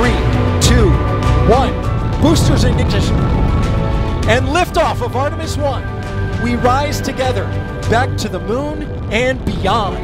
three, two, one. Boosters ignition. And liftoff of Artemis 1. We rise together back to the moon and beyond.